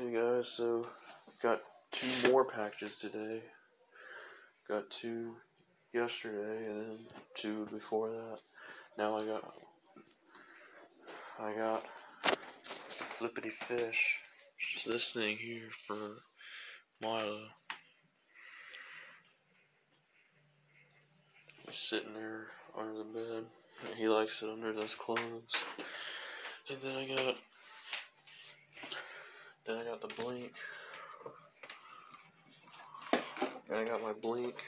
Hey guys, so got two more packages today. Got two yesterday and then two before that. Now I got I got flippity fish. It's this thing here for Milo. He's sitting there under the bed. He likes it under those clothes. And then I got then I got the blink. And I got my blink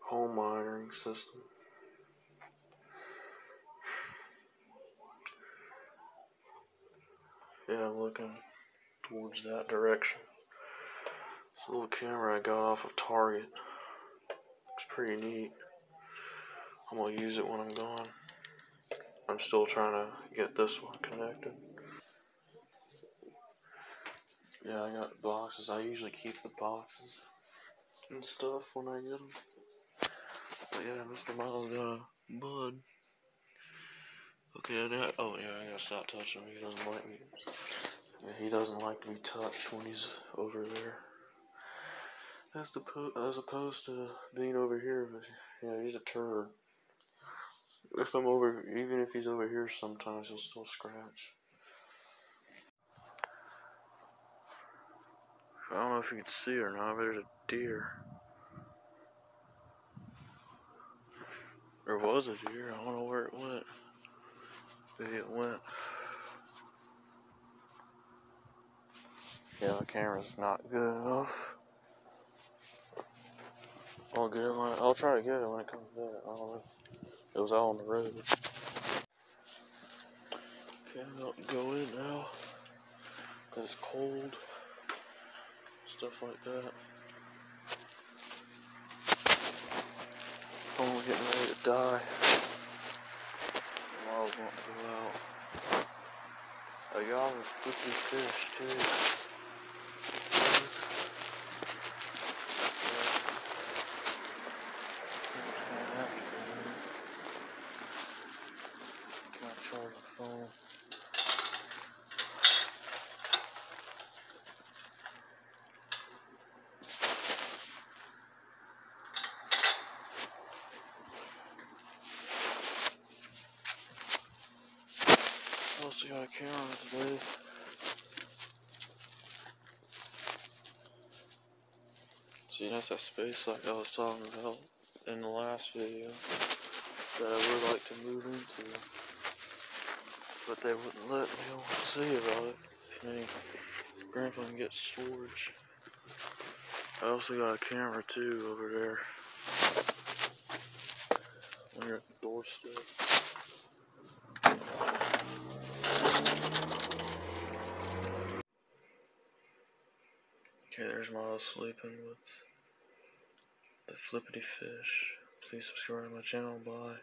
home monitoring system. Yeah, I'm looking towards that direction. This little camera I got off of Target. Looks pretty neat. I'm gonna use it when I'm gone. I'm still trying to get this one connected. Yeah, I got boxes. I usually keep the boxes and stuff when I get them. But yeah, Mr. Miles got a bud. Okay, got, oh yeah, I gotta stop touching him. He doesn't like me. Yeah, he doesn't like to be touched when he's over there. As, the as opposed to being over here, but yeah, he's a turd. If I'm over, even if he's over here, sometimes he'll still scratch. I don't know if you can see or not, but there's a deer. There was a deer. I don't know where it went. Maybe it went. Yeah, the camera's not good enough. I'll get it. I'll try to get it when it comes back. I don't know. It was out on the road. Okay, I'm gonna go in now. Cause it's cold. Stuff like that. Getting ready to die. Tomorrow's want to go out. Oh, y'all was cooking fish too. I also got a camera today. See, that's that space like I was talking about in the last video that I would like to move into. But they wouldn't let me see about it. Grandpa can get storage. I also got a camera too over there. At the doorstep. Okay, there's Miles sleeping with the flippity fish. Please subscribe to my channel. Bye.